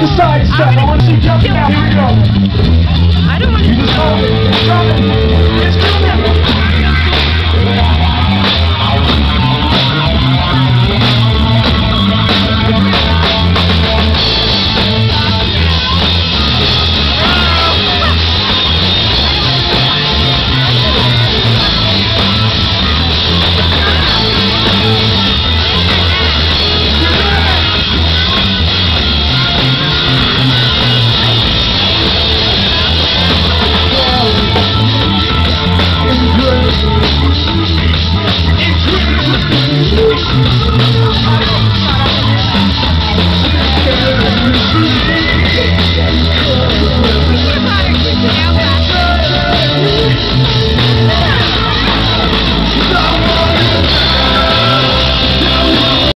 the side step. I want you to jumping out. Thank you.